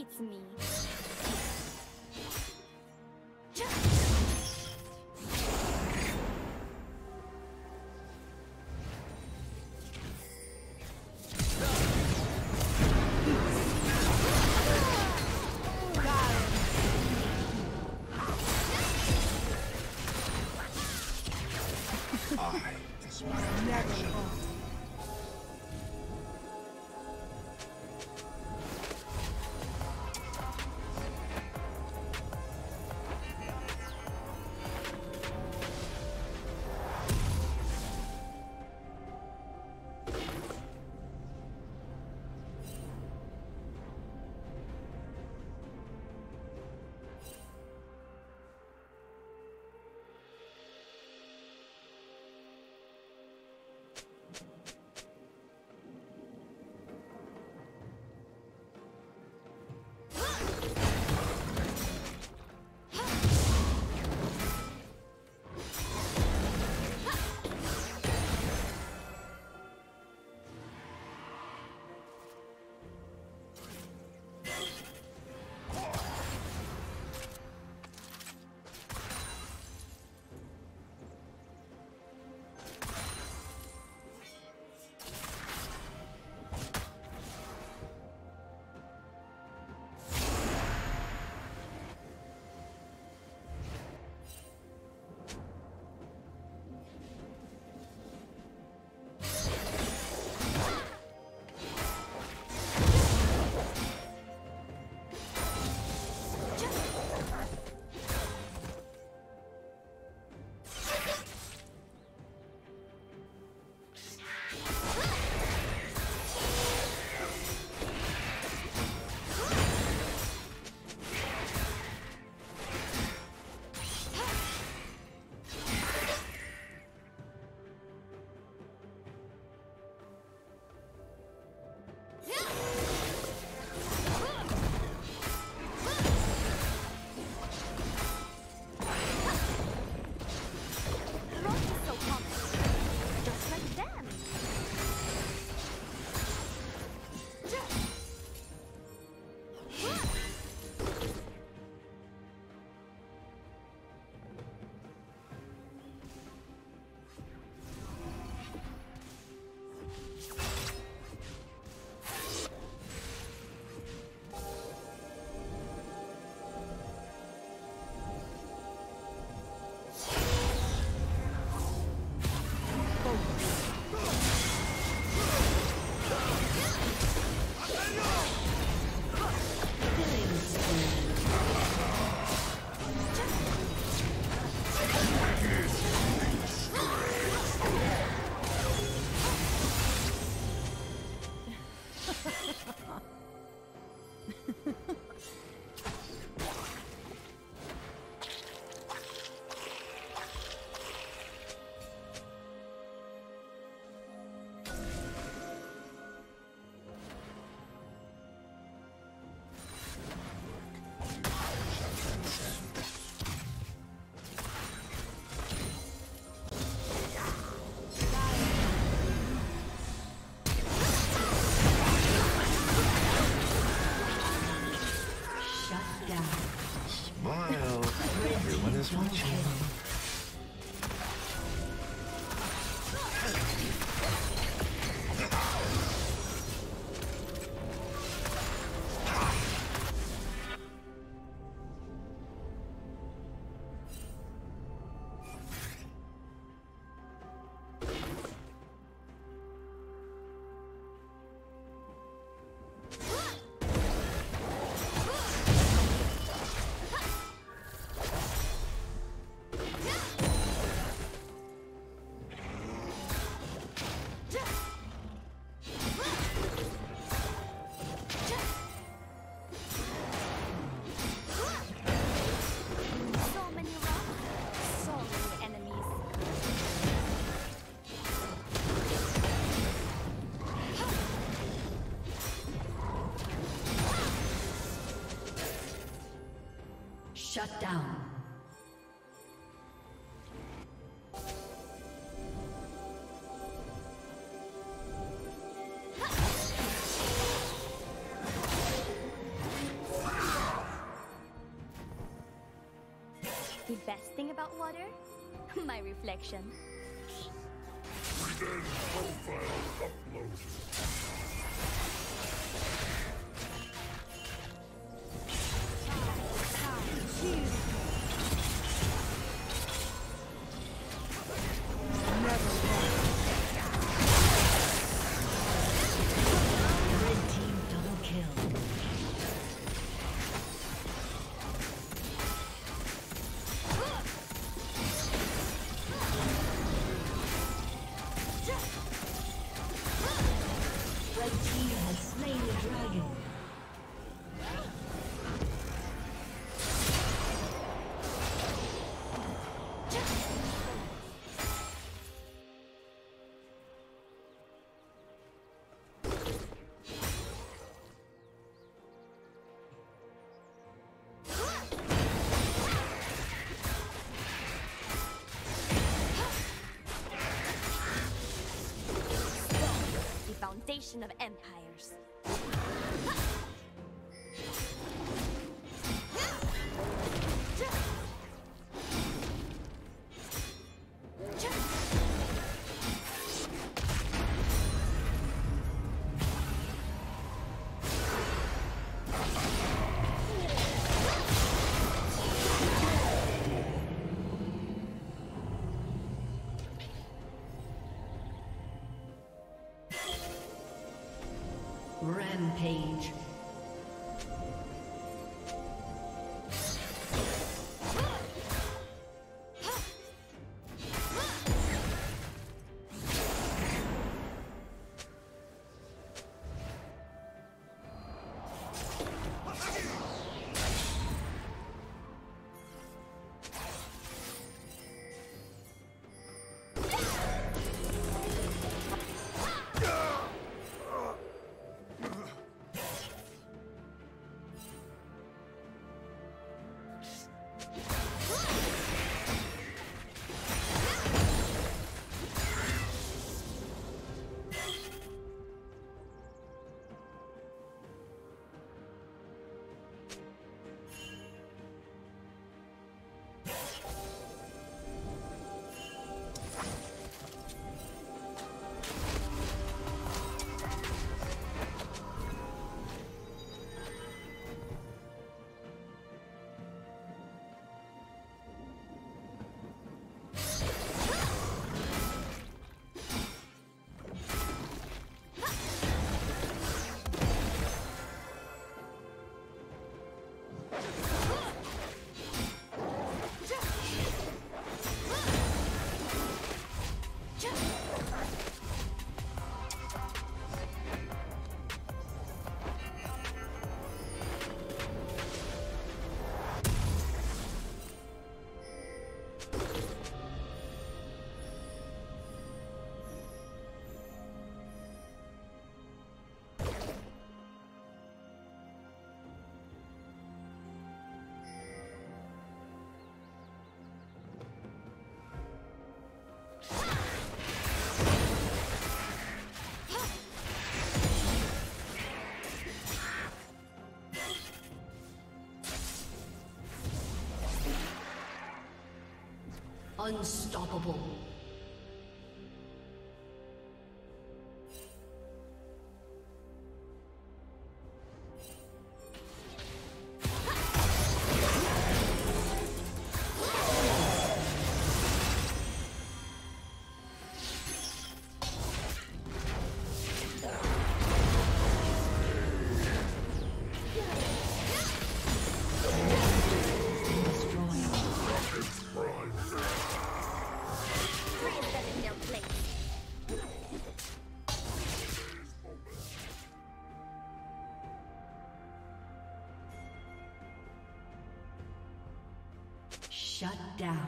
It's me. down. Smile. Everyone is watching. Shut down. The best thing about water? My reflection. Of empires. Rampage. Unstoppable. Shut down.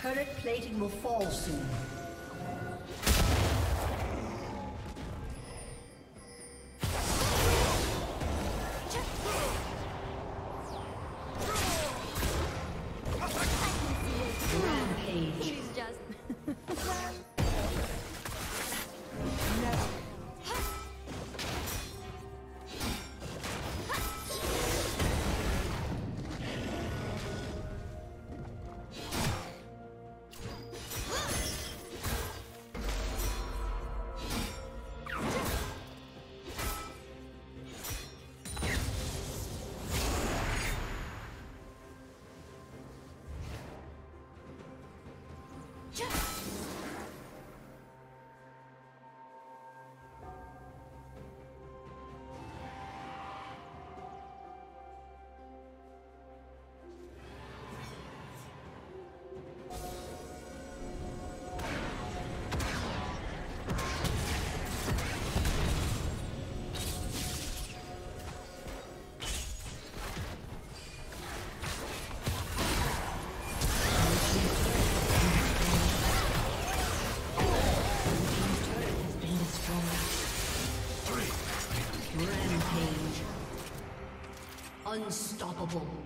Turret plating will fall soon. Unstoppable.